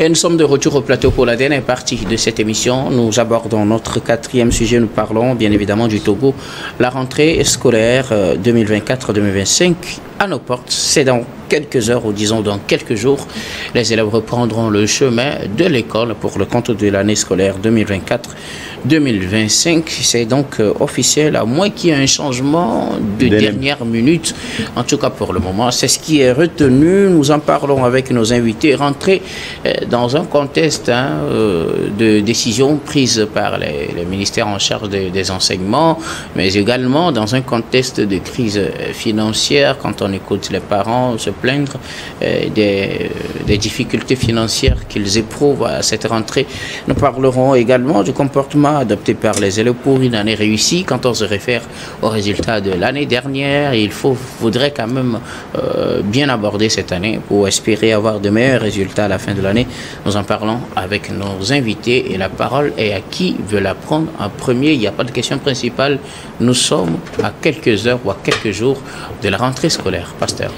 Et nous sommes de retour au plateau pour la dernière partie de cette émission. Nous abordons notre quatrième sujet. Nous parlons bien évidemment du Togo. La rentrée scolaire 2024-2025 euh, à nos portes. C'est dans quelques heures ou disons dans quelques jours. Les élèves reprendront le chemin de l'école pour le compte de l'année scolaire 2024. 2025. C'est donc euh, officiel, à moins qu'il y ait un changement de dernière minute. En tout cas, pour le moment, c'est ce qui est retenu. Nous en parlons avec nos invités. Rentrer euh, dans un contexte hein, euh, de décisions prises par les, ministères en charge des, enseignements, mais également dans un contexte de crise financière, quand on écoute les parents se plaindre des, des difficultés financières qu'ils éprouvent à cette rentrée. Nous parlerons également du comportement adopté par les élèves pour une année réussie. Quand on se réfère aux résultats de l'année dernière, il faut, faudrait quand même euh, bien aborder cette année pour espérer avoir de meilleurs résultats à la fin de l'année. Nous en parlons avec nos invités et la parole est à qui veut la prendre en premier. Il n'y a pas de question principale. Nous sommes à quelques heures ou à quelques jours de la rentrée scolaire. Pasteur.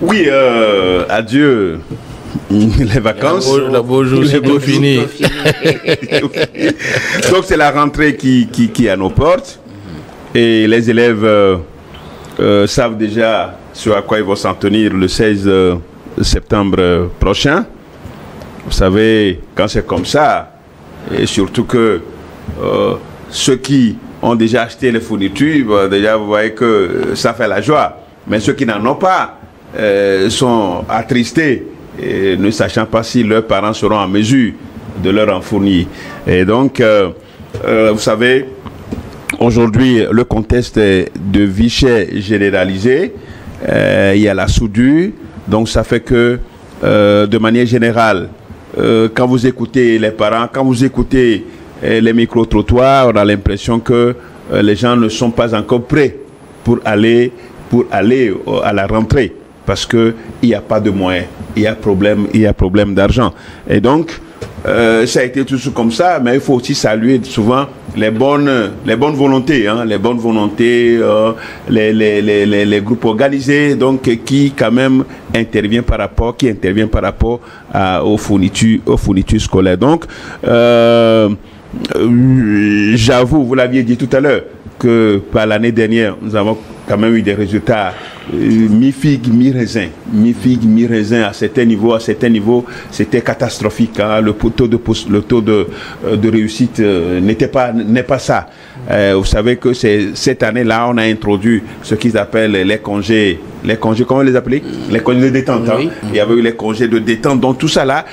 Oui, euh, adieu les vacances. La beau jour, c'est fini. Donc c'est la rentrée qui, qui, est à nos portes. Et les élèves euh, euh, savent déjà sur à quoi ils vont s'en tenir le 16 euh, septembre prochain. Vous savez, quand c'est comme ça, et surtout que ceux qui ont déjà acheté les fournitures, déjà vous voyez que ça fait la joie. Mais ceux qui n'en ont pas sont attristés ne sachant pas si leurs parents seront en mesure de leur en fournir. Et donc, euh, euh, vous savez, aujourd'hui, le contexte de vie généralisé. Euh, il y a la soudure. Donc, ça fait que, de manière générale, quand vous écoutez les parents, quand vous écoutez les micro-trottoirs, on a l'impression que les gens ne sont pas encore prêts pour aller, pour aller à la rentrée parce qu'il n'y a pas de moyens, il y a problème, il y a problème d'argent. Et donc, euh, ça a été toujours comme ça, mais il faut aussi saluer souvent les bonnes, les bonnes volontés, hein, les bonnes volontés, euh, les, groupes organisés, donc qui quand même interviennent par rapport, qui interviennent par rapport aux fournitures, aux fournitures scolaires. Donc, euh, j'avoue, vous l'aviez dit tout à l'heure, que par l'année dernière, nous avons quand même eu des résultats euh, mi-figue, mi-raisin. Mi-figue, mi-raisin à certains niveaux. À certains niveaux, c'était catastrophique. Hein. Le taux de, le taux de, euh, de réussite euh, n'était pas, n'est pas ça. Vous savez que cette année-là, on a introduit ce qu'ils appellent les congés les congés, comment les appeler? Les congés de détente. Hein. Il y avait eu les congés de détente. Donc tout ça là,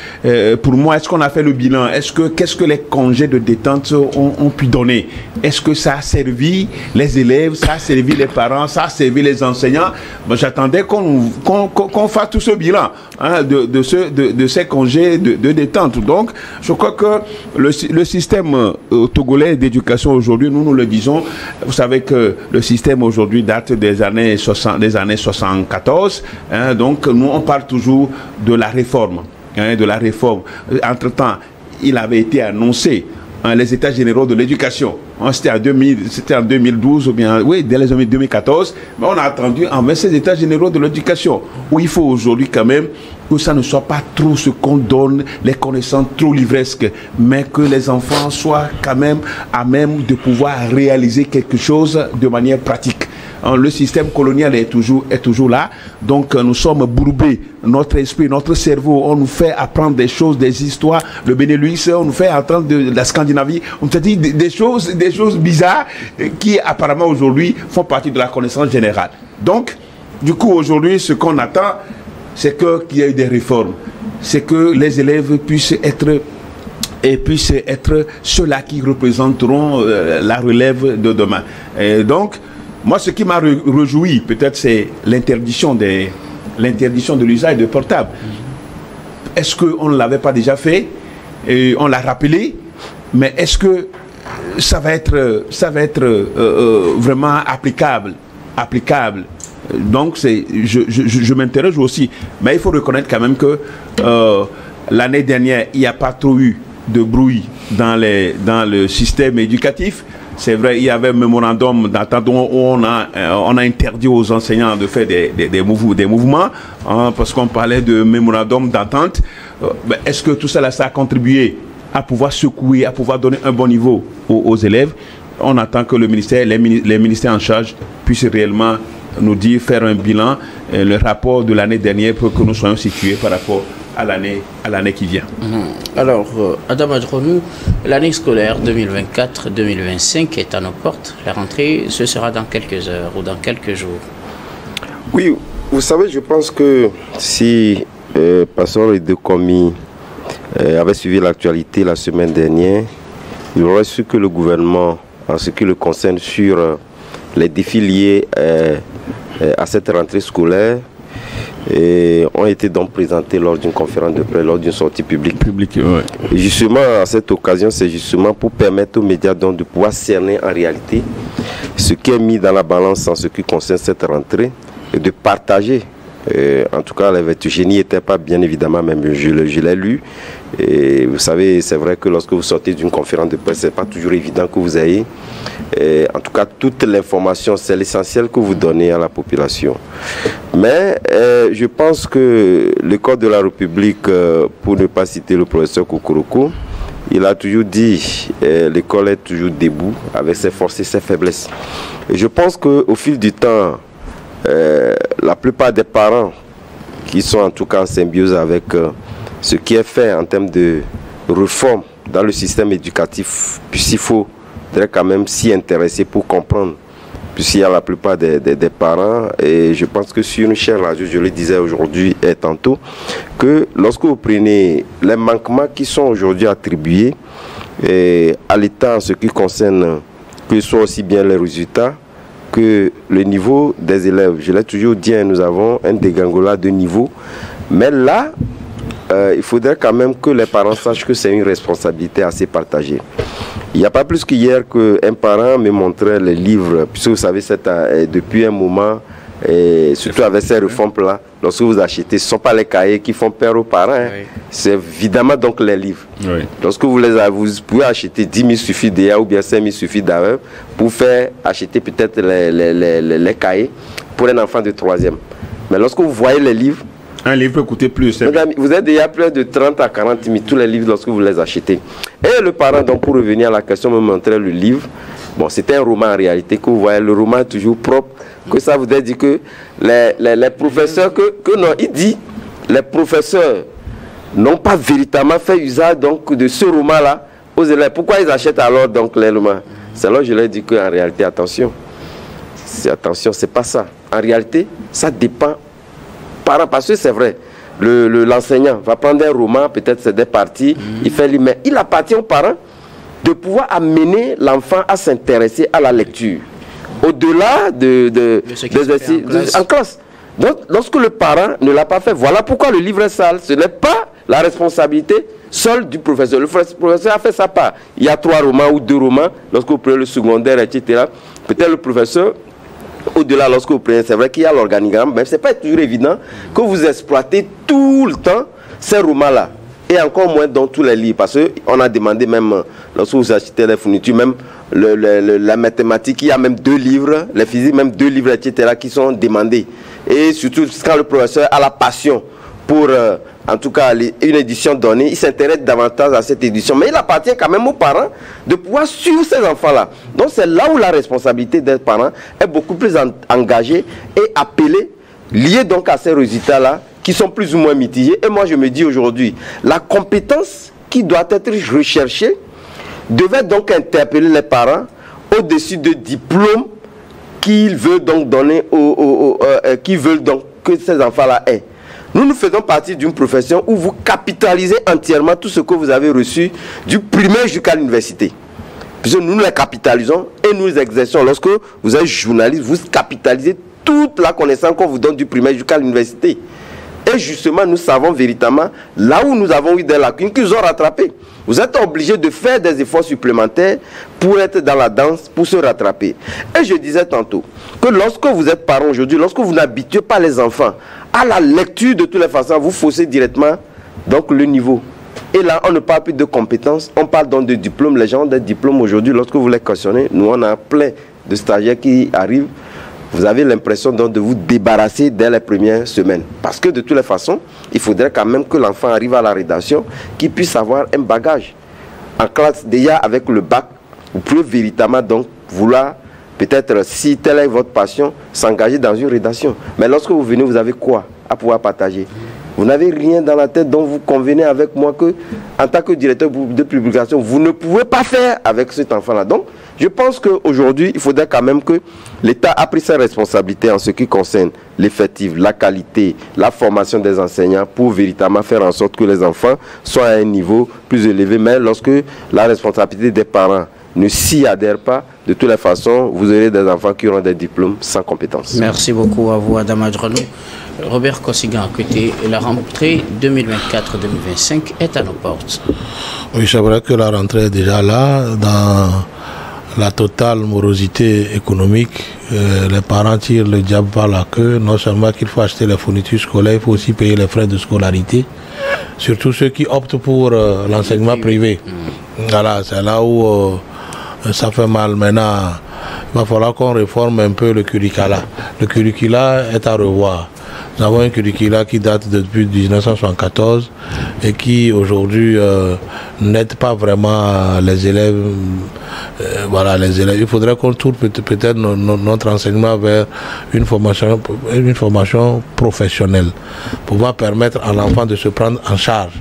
pour moi, est-ce qu'on a fait le bilan? Est-ce que qu'est-ce que les congés de détente ont, pu donner? Est-ce que ça a servi les élèves, ça a servi les parents, ça a servi les enseignants? J'attendais qu'on fasse tout ce bilan hein, de, de, ce, de, ces congés de, détente. Donc, je crois que le, système euh, togolais d'éducation aujourd'hui, nous nous le disons, vous savez que le système aujourd'hui date des années, 60, des années 74. Hein, donc, nous, on parle toujours de la réforme. Hein, de la réforme. Entre-temps, il avait été annoncé les états généraux de l'éducation. C'était en, 2012 ou bien, oui, dès les années 2014. Mais on a attendu en ces états généraux de l'éducation, où il faut aujourd'hui quand même que ça ne soit pas trop ce qu'on donne, les connaissances trop livresques, mais que les enfants soient quand même à même de pouvoir réaliser quelque chose de manière pratique. Hein, le système colonial est toujours, est toujours là. Donc euh, nous sommes bourbés, notre esprit, notre cerveau, on nous fait apprendre des choses, des histoires. Le Benelux, on nous fait apprendre de, la Scandinavie. On nous dit des, choses, des choses bizarres euh, qui apparemment aujourd'hui font partie de la connaissance générale. Donc, du coup, aujourd'hui, ce qu'on attend, c'est qu'il y ait des réformes. C'est que les élèves puissent être et puissent être ceux-là qui représenteront euh, la relève de demain. Donc, moi, ce qui m'a rejoui, peut-être, c'est l'interdiction de l'usage de portables. Est-ce qu'on ne l'avait pas déjà fait? Et On l'a rappelé, mais est-ce que ça va être, ça va être euh, euh, vraiment applicable, applicable Donc, c'est, je, je, m'interroge aussi. Mais il faut reconnaître quand même que euh, l'année dernière, il n'y a pas trop eu de bruit dans, les, dans le système éducatif. c'est vrai, il y avait un mémorandum d'attente où on a, euh, on a interdit aux enseignants de faire des, des, mouvements, hein, parce qu'on parlait de mémorandum d'attente. Euh, est-ce que tout cela, ça a contribué à pouvoir secouer, à pouvoir donner un bon niveau aux, aux élèves? On attend que le ministère, les, les ministères en charge puissent réellement nous dire, faire un bilan, euh, le rapport de l'année dernière pour que nous soyons situés par rapport à l'année à l'année qui vient. Mmh. Alors, euh, Adam Adronou, l'année scolaire 2024-2025 est à nos portes. La rentrée, ce sera dans quelques heures ou dans quelques jours. Oui, vous savez, je pense que si euh, Passeur et De Commis euh, avait suivi l'actualité la semaine dernière, il aurait su que le gouvernement, en ce qui le concerne sur euh, les défis liés euh, à cette rentrée scolaire, et ont été donc présentés lors d'une conférence de presse, lors d'une sortie publique. Public, ouais. Et justement, à cette occasion, c'est justement pour permettre aux médias donc de pouvoir cerner en réalité ce qui est mis dans la balance en ce qui concerne cette rentrée et de partager. Euh, en tout cas, je n'y étais pas, bien évidemment, même je, l'ai lu. Et vous savez, c'est vrai que lorsque vous sortez d'une conférence de presse, c'est pas toujours évident que vous ayez. Et en tout cas, toute l'information, c'est l'essentiel que vous donnez à la population. Mais euh, je pense que le Code de la République, euh, pour ne pas citer le professeur Kukuruku, il a toujours dit euh, l'école est toujours debout avec ses forces et ses faiblesses. Et je pense qu'au fil du temps, euh, la plupart des parents qui sont en tout cas en symbiose avec euh, ce qui est fait en termes de réforme dans le système éducatif, puisqu'il faut quand même s'y intéresser pour comprendre puisqu'il y a la plupart des, parents, et je pense que sur une chaîne radio, je le disais aujourd'hui et tantôt, que lorsque vous prenez les manquements qui sont aujourd'hui attribués à l'État en ce qui concerne que ce soit aussi bien les résultats que le niveau des élèves. Je l'ai toujours dit, nous avons un dégangola de niveau, mais là, euh, il faudrait quand même que les parents sachent que c'est une responsabilité assez partagée. Il n'y a pas plus qu'hier qu'un parent me montrait les livres, puisque vous savez, c'est depuis un moment, et surtout avec ces réformes-là, lorsque vous achetez, ce ne sont pas les cahiers qui font peur aux parents, hein. oui. c'est évidemment donc les livres. Oui. Lorsque vous les avez, vous pouvez acheter 10 000 suffit déjà ou bien 5 000 suffit d'ailleurs pour faire acheter peut-être les, les, les, les, cahiers pour un enfant de troisième. Mais lorsque vous voyez les livres, un livre peut coûter plus. Mesdames, vous êtes déjà plus de 30 à 40 000 tous les livres lorsque vous les achetez. Et le parent, donc pour revenir à la question, me montrait le livre. Bon, c'était un roman en réalité que vous voyez, le roman toujours propre. Que ça voudrait dire que les, les, professeurs, que, que non, il dit, les professeurs n'ont pas véritablement fait usage donc de ce roman-là aux élèves. Pourquoi ils achètent alors donc les romans? C'est alors que je leur dis qu'en réalité, attention, attention, c'est pas ça. En réalité, ça dépend parents, parce que c'est vrai, l'enseignant le, va prendre un roman, peut-être c'est des parties, il fait lui, mais il appartient aux parents de pouvoir amener l'enfant à s'intéresser à la lecture. Au-delà de, de, de, de, en, classe. Donc, lorsque le parent ne l'a pas fait, voilà pourquoi le livre est sale. Ce n'est pas la responsabilité seule du professeur. Le professeur a fait sa part. Il y a trois romans ou deux romans, lorsque vous prenez le secondaire, etc. Peut-être le professeur au-delà, lorsque vous prenez, c'est vrai qu'il y a l'organigramme, mais ce n'est pas toujours évident que vous exploitez tout le temps ces romans-là. Et encore moins dans tous les livres, parce qu'on a demandé même, lorsque vous achetez les fournitures, même la mathématique, il y a même deux livres, les physiques, même deux livres, etc., qui sont demandés. Et surtout, quand le professeur a la passion pour, euh, en tout cas, une édition donnée, il s'intéresse davantage à cette édition. Mais il appartient quand même aux parents de pouvoir suivre ces enfants-là. Donc c'est là où la responsabilité des parents est beaucoup plus en, engagée et appelée, liée donc à ces résultats-là, qui sont plus ou moins mitigés. Et moi, je me dis aujourd'hui, la compétence qui doit être recherchée devait donc interpeller les parents au-dessus de diplômes qu'ils veulent donc donner aux, euh, qu'ils veulent donc que ces enfants-là aient. Nous, nous faisons partie d'une profession où vous capitalisez entièrement tout ce que vous avez reçu du primaire jusqu'à l'université. Puisque nous, nous les capitalisons et nous les exerçons. Lorsque vous êtes journaliste, vous capitalisez toute la connaissance qu'on vous donne du primaire jusqu'à l'université. Et justement, nous savons véritablement là où nous avons eu des lacunes qu'ils ont rattrapées. Vous êtes obligé de faire des efforts supplémentaires pour être dans la danse, pour se rattraper. Et je disais tantôt que lorsque vous êtes parent aujourd'hui, lorsque vous n'habituez pas les enfants à la lecture de toutes les façons, vous faussez directement le niveau. Et là, on ne parle plus de compétences, on parle donc de diplômes. Les gens ont des diplômes aujourd'hui, lorsque vous les cautionnez, nous on a plein de stagiaires qui arrivent. Vous avez l'impression donc de vous débarrasser dès les premières semaines. Parce que de toutes les façons, il faudrait quand même que l'enfant arrive à la rédaction, qu'il puisse avoir un bagage. En classe, déjà avec le bac, vous pouvez véritablement donc vouloir peut-être, si telle est votre passion, s'engager dans une rédaction. Mais lorsque vous venez, vous avez quoi à pouvoir partager? Vous n'avez rien dans la tête dont vous convenez avec moi que, en tant que directeur de publication, vous ne pouvez pas faire avec cet enfant-là. Donc, je pense qu'aujourd'hui, il faudrait quand même que l'État a pris ses responsabilités en ce qui concerne l'effectif, la qualité, la formation des enseignants pour véritablement faire en sorte que les enfants soient à un niveau plus élevé. Mais lorsque la responsabilité des parents ne s'y adhère pas, de toutes les façons, vous aurez des enfants qui auront des diplômes sans compétences. Merci beaucoup à vous, Adam Adronou. Robert Kossigan, côté la rentrée 2024-2025 est à nos portes. Oui, c'est vrai que la rentrée est déjà là. Dans la totale morosité économique, euh, les parents tirent le diable par la queue. Non seulement qu'il faut acheter les fournitures scolaires, il faut aussi payer les frais de scolarité. Surtout ceux qui optent pour euh, l'enseignement privé. Voilà, c'est là où euh, ça fait mal. Maintenant, il va falloir qu'on réforme un peu le curricula. Le curricula est à revoir. Nous avons un curricula qui date depuis 1974 et qui aujourd'hui euh, n'aide pas vraiment les élèves. Euh, voilà, les élèves. Il faudrait qu'on tourne peut-être notre enseignement vers une formation, une formation professionnelle pour pouvoir permettre à l'enfant de se prendre en charge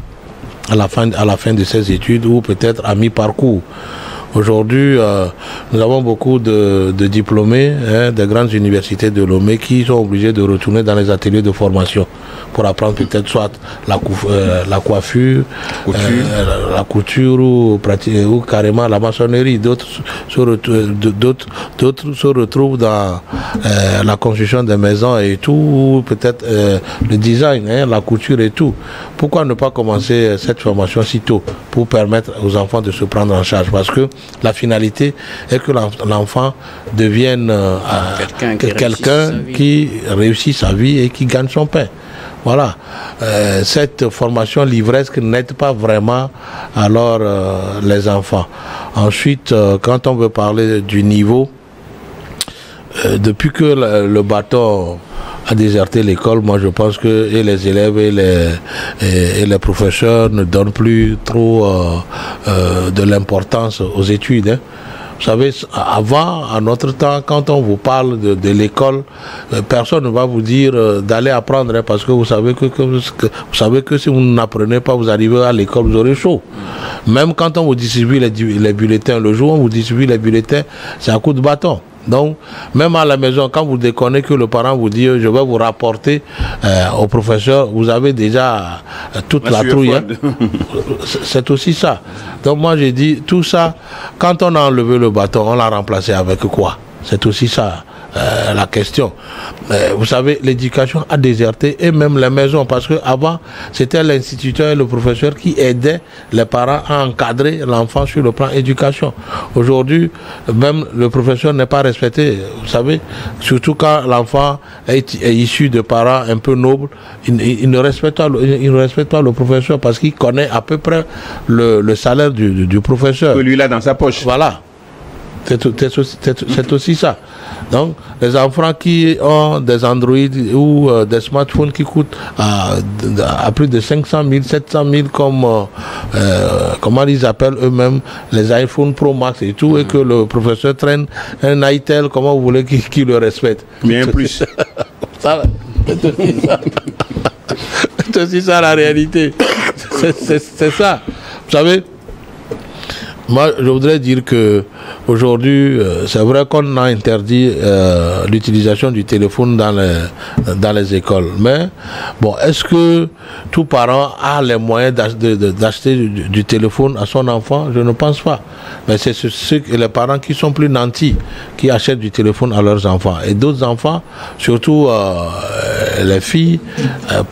à la fin, à la fin de ses études ou peut-être à mi-parcours. Aujourd'hui, euh, nous avons beaucoup de, diplômés hein, des grandes universités de Lomé qui sont obligés de retourner dans les ateliers de formation pour apprendre peut-être soit la, euh, la coiffure, euh, la couture ou, ou, carrément la maçonnerie. D'autres se, se, retrouvent dans la construction des maisons et tout, ou peut-être le design, hein, la couture et tout. Pourquoi ne pas commencer cette formation si tôt pour permettre aux enfants de se prendre en charge? Parce que la finalité est que l'enfant devienne euh, quelqu'un qui, réussit sa vie et qui gagne son pain. Voilà. Euh, cette formation livresque n'aide pas vraiment alors euh, les enfants. Ensuite, quand on veut parler du niveau, depuis que le, bâton a déserté l'école, moi je pense que et les élèves et les, et, les professeurs ne donnent plus trop de l'importance aux études. Hein. Vous savez, avant, à notre temps, quand on vous parle de, l'école, euh, personne ne va vous dire euh, d'aller apprendre, hein, parce que vous savez que, vous savez que si vous n'apprenez pas, vous arrivez à l'école, vous aurez chaud. Même quand on vous distribue les, les bulletins, le jour on vous distribue les bulletins, c'est un coup de bâton. Donc, même à la maison, quand vous déconnez que le parent vous dit je vais vous rapporter euh, au professeur, vous avez déjà euh, toute la trouille. Hein. C'est aussi ça. Donc moi j'ai dit tout ça, quand on a enlevé le bâton, on l'a remplacé avec quoi? C'est aussi ça. Euh, la question. Euh, vous savez, l'éducation a déserté et même les maisons, parce qu'avant, c'était l'instituteur et le professeur qui aidaient les parents à encadrer l'enfant sur le plan éducation. Aujourd'hui, même le professeur n'est pas respecté. Vous savez, surtout quand l'enfant est, issu de parents un peu nobles, il, ne, respecte pas, il ne respecte pas le professeur parce qu'il connaît à peu près le, salaire du, du, professeur. lui là dans sa poche. Voilà. C'est aussi ça. Donc, les enfants qui ont des Android ou euh, des smartphones qui coûtent à, plus de 500 000, 700 000, comme, euh, euh, comment ils appellent eux-mêmes, les iPhone Pro Max et tout, et que le professeur traîne un iTel, comment vous voulez qu'il le respecte? Bien plus. c'est aussi ça la réalité. C'est ça. Vous savez, moi, je voudrais dire que aujourd'hui, euh, c'est vrai qu'on a interdit euh, l'utilisation du téléphone dans les, écoles. Mais, bon, est-ce que tout parent a les moyens d'acheter du, téléphone à son enfant? Je ne pense pas. Mais c'est les parents qui sont plus nantis qui achètent du téléphone à leurs enfants. Et d'autres enfants, surtout euh, les filles,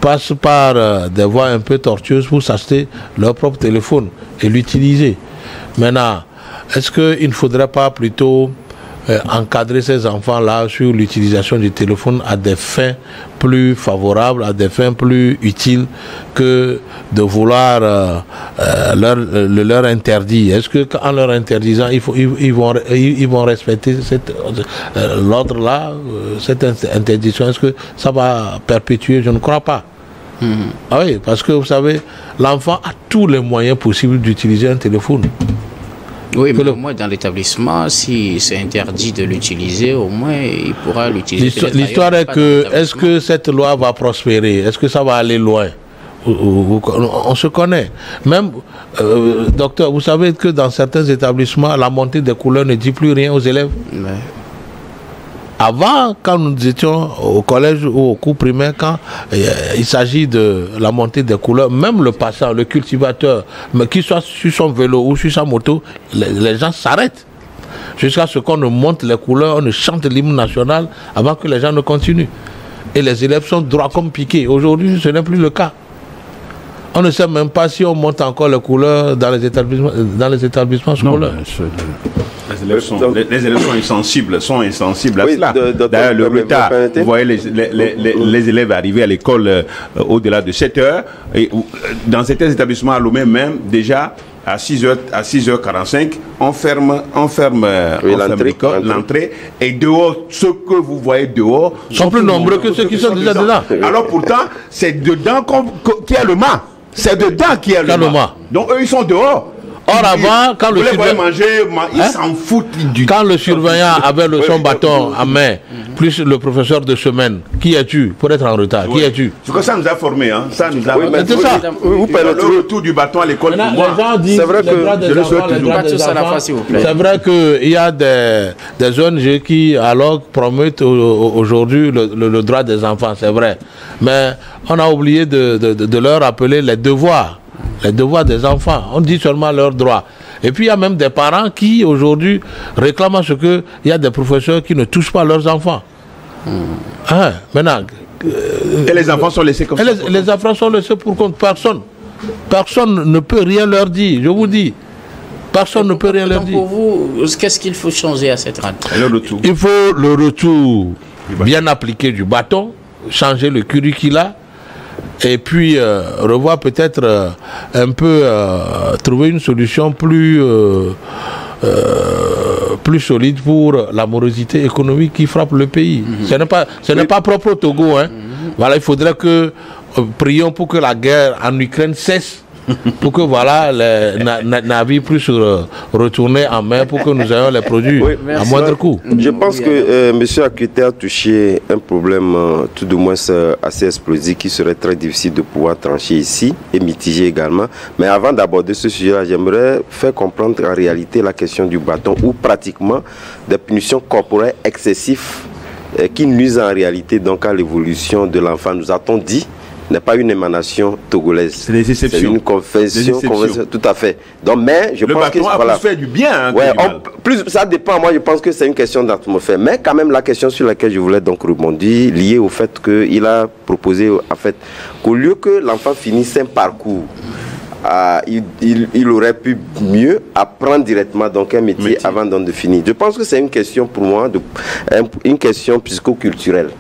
passent par des voies un peu tortueuses pour s'acheter leur propre téléphone et l'utiliser. Maintenant, est-ce qu'il ne faudrait pas plutôt euh, encadrer ces enfants-là sur l'utilisation du téléphone à des fins plus favorables, à des fins plus utiles que de vouloir euh, euh, leur, le leur interdire? Est-ce que en leur interdisant, vont, ils, vont respecter l'ordre-là, cette interdiction? Est-ce que ça va perpétuer? Je ne crois pas. Ah oui, parce que vous savez, l'enfant a tous les moyens possibles d'utiliser un téléphone. Oui, mais au moins dans l'établissement, si c'est interdit de l'utiliser, au moins il pourra l'utiliser. L'histoire est que, est-ce que cette loi va prospérer? Est-ce que ça va aller loin? On se connaît. Même, euh, docteur, vous savez que dans certains établissements, la montée des couleurs ne dit plus rien aux élèves. Avant, quand nous étions au collège ou au cours primaire, quand euh, il s'agit de la montée des couleurs, même le passant, le cultivateur, mais qu'il soit sur son vélo ou sur sa moto, les, gens s'arrêtent. Jusqu'à ce qu'on ne monte les couleurs, on ne chante l'hymne national avant que les gens ne continuent. Et les élèves sont droits comme piqués. Aujourd'hui, ce n'est plus le cas. On ne sait même pas si on monte encore les couleurs dans les établissements, dans les établissements scolaires. Les élèves, sont, les, élèves sont insensibles, sont insensibles à cela. D'ailleurs, le retard, vous voyez les, les, élèves arriver à l'école euh, au-delà de 7 heures. Et, euh, dans certains établissements à Lomé même, déjà, à 6h, à 6h45, on ferme, on ferme, euh, l'entrée. Et dehors, ceux que vous voyez dehors sont, plus nombreux que ceux qui sont déjà dedans. Alors pourtant, c'est dedans qu'il y a le mât. C'est dedans qu'il y a le mât. Donc eux, ils sont dehors. Or avant, quand le surveillant manger, ils hein? s'en foutent du Quand le surveillant avait le, son bâton à main, plus le professeur de semaine, qui es-tu pour être en retard? Qui es-tu? C'est que ça nous a formés, hein. Ça nous a. Oui, c'est ça. Vous parlez le retour du bâton à l'école. C'est vrai que c'est vrai qu'il y a des, des ONG qui alors promettent aujourd'hui le, droit des enfants, c'est vrai. Mais on a oublié de, de, de leur rappeler les devoirs les devoirs des enfants. On dit seulement leurs droits. Et puis il y a même des parents qui aujourd'hui réclament ce que il y a des professeurs qui ne touchent pas leurs enfants. Hmm. Hein, maintenant. et les enfants sont laissés comme ça. Les, enfants sont laissés pour compte personne. Personne ne peut rien leur dire, je vous dis. Personne ne peut rien leur dire. Pour vous, qu'est-ce qu'il faut changer à cette rentrée Il faut le retour bien appliqué du bâton, changer le curricula, et puis euh, revoir peut-être euh, un peu euh, trouver une solution plus plus solide pour la morosité économique qui frappe le pays. Mhm. Ce n'est pas ce n'est pas propre au Togo hein. Mhm. Voilà, il faudrait que prions pour que la guerre en Ukraine cesse pour que voilà, les navires puissent retourner en mer pour que nous ayons les produits à moindre coût. Je pense que euh, M. Akute a touché un problème euh, tout de moins euh, assez explosif qui serait très difficile de pouvoir trancher ici et mitiger également. Mais avant d'aborder ce sujet-là, j'aimerais faire comprendre en réalité la question du bâton ou pratiquement des punitions corporelles excessives qui nuisent en réalité donc à l'évolution de l'enfant. Nous a-t-on dit n'est pas une émanation togolaise. C'est une confession, tout à fait. Donc, mais je le pense que voilà. fait du bien. Hein, ouais, plus ça dépend. Moi, je pense que c'est une question d'atmosphère. Mais quand même, la question sur laquelle je voulais donc rebondir, liée au fait qu'il a proposé, en fait, qu'au lieu que l'enfant finisse un parcours il, aurait pu mieux apprendre directement donc un métier, avant d'en définir. Je pense que c'est une question pour moi, de, une question psychoculturelle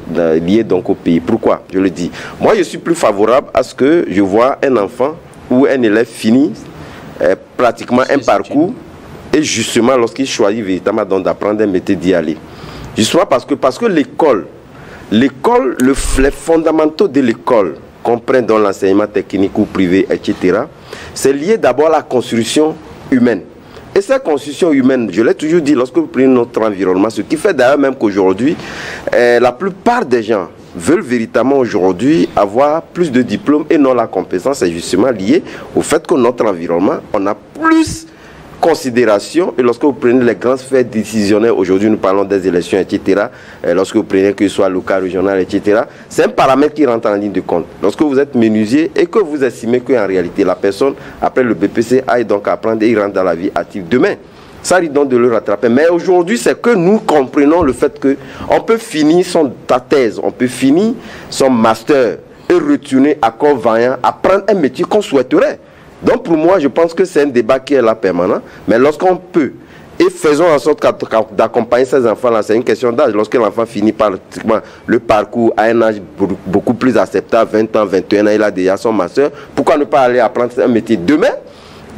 liée donc au pays. Pourquoi? Je le dis. Moi, je suis plus favorable à ce que je vois un enfant ou un élève finir euh, pratiquement un parcours et justement lorsqu'il choisit véritablement d'apprendre un métier d'y aller. Justement parce que, parce que l'école, l'école, le, les fondamentaux de l'école, comprennent dans l'enseignement technique ou privé, etc., c'est lié d'abord à la construction humaine. Et cette construction humaine, je l'ai toujours dit, lorsque vous prenez notre environnement, ce qui fait d'ailleurs même qu'aujourd'hui, eh, la plupart des gens veulent véritablement aujourd'hui avoir plus de diplômes et non la compétence est justement lié au fait que notre environnement, on a plus considération et lorsque vous prenez les grands faits décisionnaires, aujourd'hui nous parlons des élections, etc., et lorsque vous prenez que ce soit local, régional, etc., c'est un paramètre qui rentre en ligne de compte. Lorsque vous êtes menuisier et que vous estimez qu'en réalité la personne, après le BPC, aille donc apprendre et il rentre dans la vie active demain, ça risque donc de le rattraper. Mais aujourd'hui, c'est que nous comprenons le fait que on peut finir son thèse, on peut finir son master et retourner à corps vaillant, apprendre un métier qu'on souhaiterait. Donc pour moi, je pense que c'est un débat qui est là permanent. Mais lorsqu'on peut et faisons en sorte d'accompagner ces enfants-là. C'est une question d'âge. Lorsque l'enfant finit par le parcours à un âge beaucoup plus acceptable, 20 ans, 21 ans, il a déjà son master, pourquoi ne pas aller apprendre un métier Demain,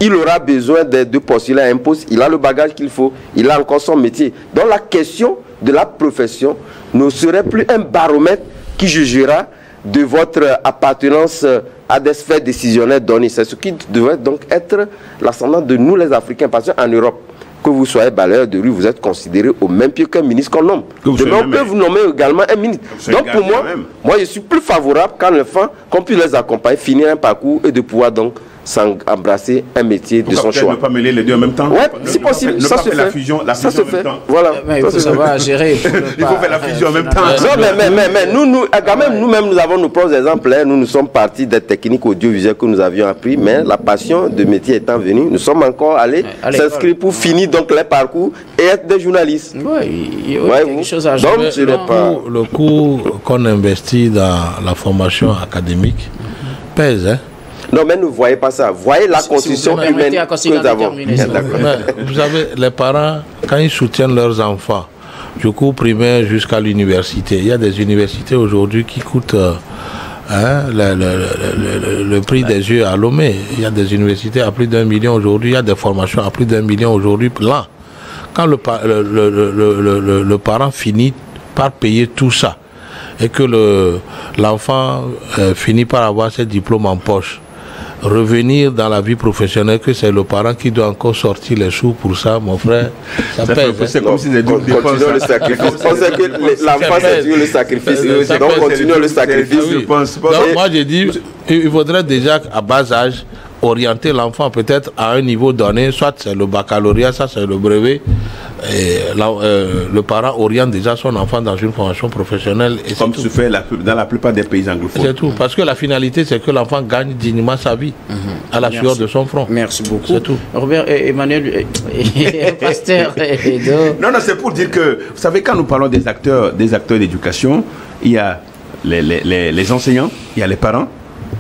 il aura besoin de, de postuler à un poste, il a le bagage qu'il faut, il a encore son métier. Donc la question de la profession ne serait plus un baromètre qui jugera de votre appartenance à des sphères décisionnaires données. C'est ce qui devrait donc être l'ascendant de nous les Africains, parce qu'en Europe, que vous soyez balayeur de rue, vous êtes considéré au même pied qu'un ministre qu'on nomme. Demain, on peut vous nommer également un ministre. Donc pour moi, moi je suis plus favorable quand l'enfant, qu'on puisse les accompagner, finir un parcours et de pouvoir donc embrasser un métier de son choix. ne pas mêler les deux en même temps Oui, c'est possible. ça se fait. La fusion, la fusion ça se fait. Voilà. Mais il faut savoir gérer. Il faut faire la fusion en même temps. Non, mais, mais, mais, nous, nous, quand même, nous-mêmes, nous avons nos propres exemples. Nous, nous sommes partis des techniques audiovisuelles que nous avions appris, mais la passion de métier étant venue, nous sommes encore allés s'inscrire pour finir donc les parcours et être des journalistes. Oui, il y a quelque chose à donc, le, pas... le coût qu'on investit dans la formation académique pèse, hein non, mais ne voyez pas ça. Voyez la constitution humaine que nous avons. vous savez, les parents, quand ils soutiennent leurs enfants, du coup primaire jusqu'à l'université, il y a des universités aujourd'hui qui coûtent euh, hein, le, prix des yeux à Lomé. Il y a des universités à plus d'un million aujourd'hui, il y a des formations à plus d'un million aujourd'hui là. Quand le, le, parent finit par payer tout ça et que l'enfant euh, finit par avoir ses diplômes en poche, revenir dans la vie professionnelle, que c'est le parent qui doit encore sortir les sous pour ça, mon frère, ça, pèse. C'est hein. comme si c'était le sacrifice. On sait que l'enfant, c'est le sacrifice. Donc, continuons le sacrifice. moi, j'ai dit, il faudrait déjà, à bas âge, orienter l'enfant peut-être à un niveau donné, soit c'est le baccalauréat, ça c'est le brevet, et euh, le parent oriente déjà son enfant dans une formation professionnelle. Et Comme se fait dans la plupart des pays anglophones. C'est tout. Parce que la finalité, c'est que l'enfant gagne dignement sa vie mhm. à la sueur de son front. Merci beaucoup. C'est tout. Robert et Emmanuel, et, pasteur. non, non, c'est pour dire que, vous savez, quand nous parlons des acteurs des acteurs d'éducation, il y a les, les, les enseignants, il y a les parents,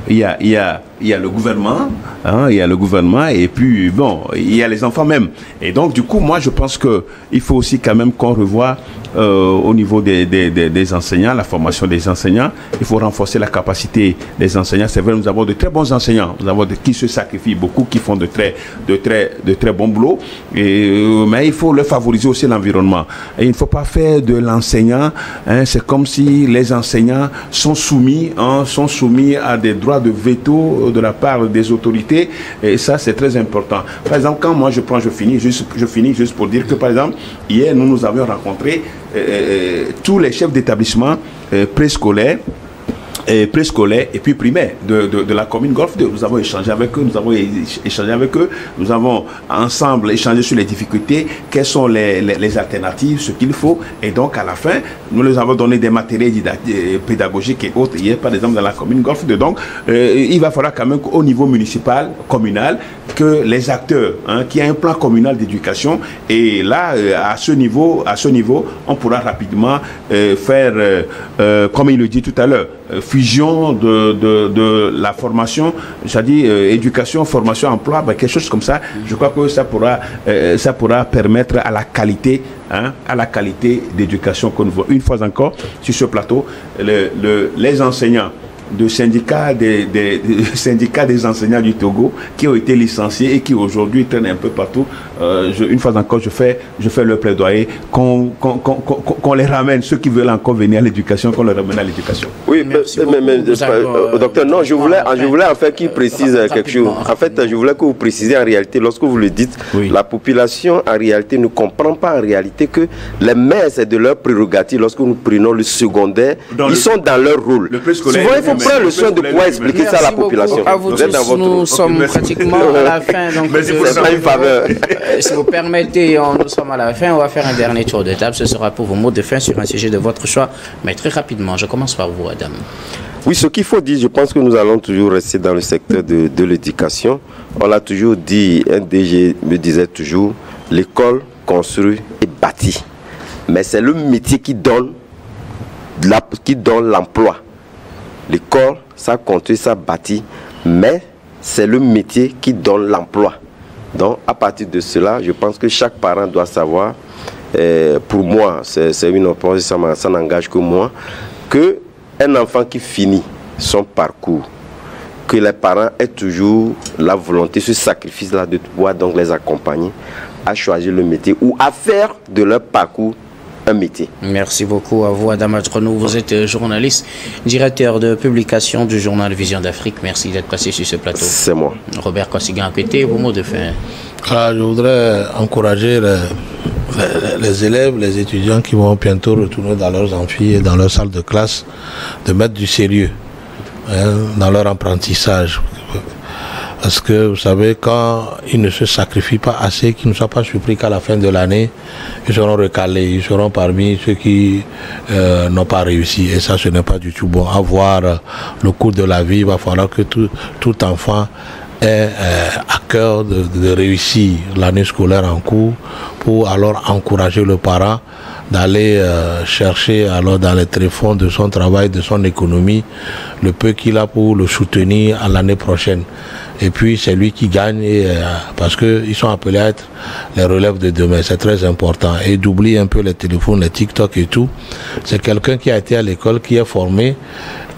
il y a, il y a il y a le gouvernement, hein, il y a le gouvernement, et puis bon, il y a les enfants même. Et donc, du coup, moi, je pense que il faut aussi quand même qu'on revoie euh, au niveau des, des, des, enseignants, la formation des enseignants. Il faut renforcer la capacité des enseignants. C'est vrai, nous avons de très bons enseignants, nous avons de, qui se sacrifient beaucoup, qui font de très, de très, de très bons boulots. Euh, mais il faut leur favoriser aussi l'environnement. Et il ne faut pas faire de l'enseignant. Hein, c'est comme si les enseignants sont soumis, hein, sont soumis à des droits de veto de la part des autorités. Et ça, c'est très important. Par exemple, quand moi je prends, je finis, juste, je finis juste pour dire que, par exemple, hier, nous nous avions rencontré euh, euh, tous les chefs d'établissement euh, préscolaires et préscolaire et puis primaire de, de, la commune Golfe 2. Nous avons échangé avec eux, nous avons échangé avec eux, nous avons ensemble échangé sur les difficultés, quelles sont les, les, alternatives, ce qu'il faut. Et donc à la fin, nous les avons donné des matériels euh, pédagogiques et autres hier, par exemple dans la commune Golfe 2. Donc euh, il va falloir quand même qu'au niveau municipal, communal, que les acteurs, hein, qu'il y ait un plan communal d'éducation. Et là, euh, à ce niveau, à ce niveau, on pourra rapidement faire, comme il le dit tout à l'heure, fusion de, de, la formation, c'est-à-dire euh, éducation, formation, emploi, ben, quelque chose comme ça. Je crois que ça pourra, euh, ça pourra permettre à la qualité, hein, à la qualité d'éducation qu'on voit. Une fois encore, sur ce plateau, le, les enseignants de syndicats des, des, syndicats des enseignants du Togo qui ont été licenciés et qui aujourd'hui traînent un peu partout. Euh, une fois encore, je fais, je fais le plaidoyer qu'on les ramène, ceux qui veulent encore venir à l'éducation, qu'on les ramène à l'éducation. Oui, mais, euh, docteur, non, je voulais, je voulais en fait qu'il précise quelque chose. En fait, je voulais que vous précisiez en réalité, lorsque vous le dites, la population en réalité ne comprend pas en réalité que les maires, c'est de leur prérogative. Lorsque nous prenons le secondaire, ils sont dans leur rôle. Le Souvent, il faut prendre le soin de pouvoir expliquer ça à la population. À vous, tous, nous sommes pratiquement à la fin. Donc mais c'est pas une faveur. Euh, si vous permettez, nous sommes à la fin. On va faire un dernier tour de table. Ce sera pour vos mots de fin sur un sujet de votre choix. Mais très rapidement, je commence par vous, Adam. Oui, ce qu'il faut dire, je pense que nous allons toujours rester dans le secteur de, de l'éducation. On l'a toujours dit, un DG me disait toujours, l'école construit et bâtit. Mais c'est le métier qui donne qui donne l'emploi. L'école, ça construit, ça bâtit, mais c'est le métier qui donne l'emploi. Donc, à partir de cela, je pense que chaque parent doit savoir, euh, pour moi, c'est une opposition, ça n'engage que moi, que un enfant qui finit son parcours, que les parents aient toujours la volonté, ce sacrifice-là de pouvoir donc les accompagner à choisir le métier ou à faire de leur parcours un métier. Merci beaucoup à vous, Adam Adronou. Vous êtes journaliste, directeur de publication du journal Vision d'Afrique. Merci d'être passé sur ce plateau. C'est moi. Robert Kossigan, côté, vos mots de fin. Ah, je voudrais encourager les, élèves, les étudiants qui vont bientôt retourner dans leurs amphis et dans leurs salles de classe de mettre du sérieux hein, dans leur apprentissage. Parce que vous savez, quand ils ne se sacrifient pas assez, qu'ils ne soient pas surpris qu'à la fin de l'année, ils seront recalés, ils seront parmi ceux qui euh, n'ont pas réussi. Et ça, ce n'est pas du tout bon. Avoir le cours de la vie, il va falloir que tout, enfant ait euh, à cœur de, de réussir l'année scolaire en cours pour alors encourager le parent d'aller euh, chercher alors dans les tréfonds de son travail, de son économie, le peu qu'il a pour le soutenir à l'année prochaine. Et puis c'est lui qui gagne euh, parce qu'ils sont appelés à être les relèves de demain. C'est très important. Et d'oublier un peu les téléphones, les TikTok et tout. C'est quelqu'un qui a été à l'école, qui est formé,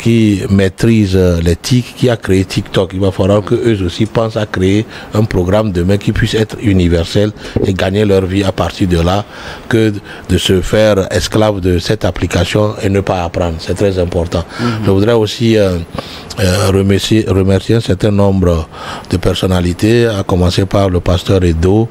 qui maîtrise euh, les TIC, qui a créé TikTok. Il va falloir que eux aussi pensent à créer un programme demain qui puisse être universel et gagner leur vie à partir de là, que de se faire esclave de cette application et ne pas apprendre. C'est très important. Mhm. Je voudrais aussi euh, remercier, remercier un certain nombre de personnalités, à commencer par le pasteur Edo,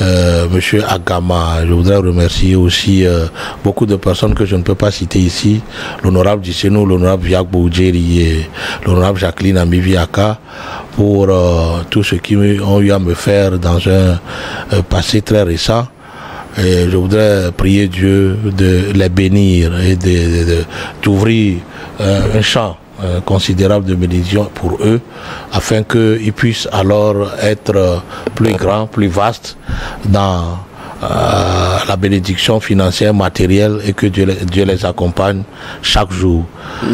euh, Monsieur Agama. Je voudrais remercier aussi euh, beaucoup de personnes que je ne peux pas citer ici, l'honorable Disseno, l'honorable Viak Boudjeri et l'honorable Jacqueline Amiviaka pour tout ce qu'ils ont eu à me faire dans un passé très récent. Et je voudrais prier Dieu de les bénir et d'ouvrir un champ euh, considérable de bénédiction pour eux, afin qu'ils puissent alors être plus grands, plus vastes dans euh, la bénédiction financière, matérielle et que Dieu, Dieu les accompagne chaque jour.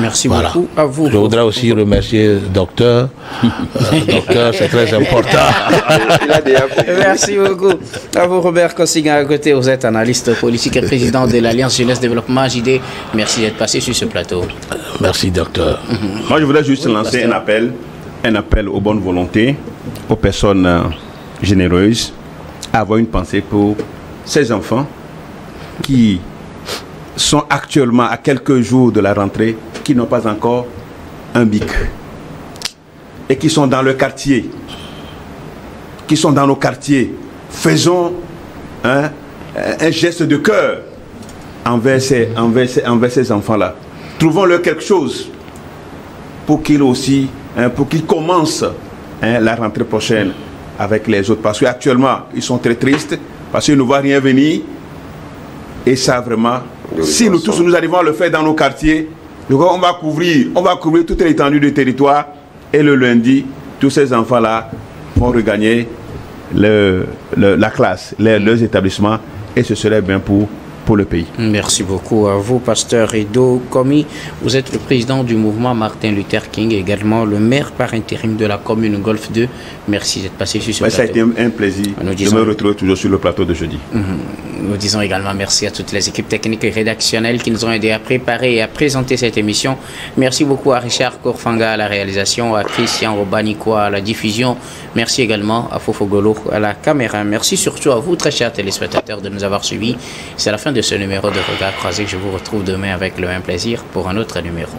Merci beaucoup à vous. Je voudrais aussi remercier le docteur. Euh, docteur, c'est très important. Merci beaucoup. À vous, Robert Kossiga, à côté, vous êtes analyste politique et président de l'Alliance Jeunesse Développement JD. Merci d'être passé sur ce plateau. Merci, docteur. Moi, je voudrais juste lancer un appel, un appel aux bonnes volontés, aux personnes euh, généreuses, à avoir une pensée pour ces enfants qui sont actuellement à quelques jours de la rentrée, qui n'ont pas encore un bic et qui sont dans le quartier, qui sont dans nos quartiers. Faisons un geste de cœur envers ces, envers envers ces enfants-là. Trouvons-leur quelque chose pour qu'ils aussi, hein, pour qu'ils commencent hein, la rentrée prochaine avec les autres. Parce qu'actuellement, ils sont très tristes parce qu'ils ne voient rien venir. Et ça, vraiment, si nous tous nous arrivons à le faire dans nos quartiers, on va couvrir, on va couvrir toute l'étendue du territoire. Et le lundi, tous ces enfants-là vont regagner le, la classe, leurs établissements. Et ce serait bien pour le pays. Merci beaucoup à vous, pasteur Edo Komi. Vous êtes le président du mouvement Martin Luther King, également le maire par intérim de la commune Golfe 2. Merci d'être passé sur ce plateau. Ça a été un, plaisir Nous de me retrouver toujours sur le plateau de jeudi. Mhm. Nous disons également merci à toutes les équipes techniques et rédactionnelles qui nous ont aidés à préparer et à présenter cette émission. Merci beaucoup à Richard Korfanga à la réalisation, à Christian Robanikwa à la diffusion. Merci également à Fofogolo à la caméra. Merci surtout à vous, très chers téléspectateurs, de nous avoir suivis. C'est la fin de ce numéro de Regard Croisé que je vous retrouve demain avec le même plaisir pour un autre numéro.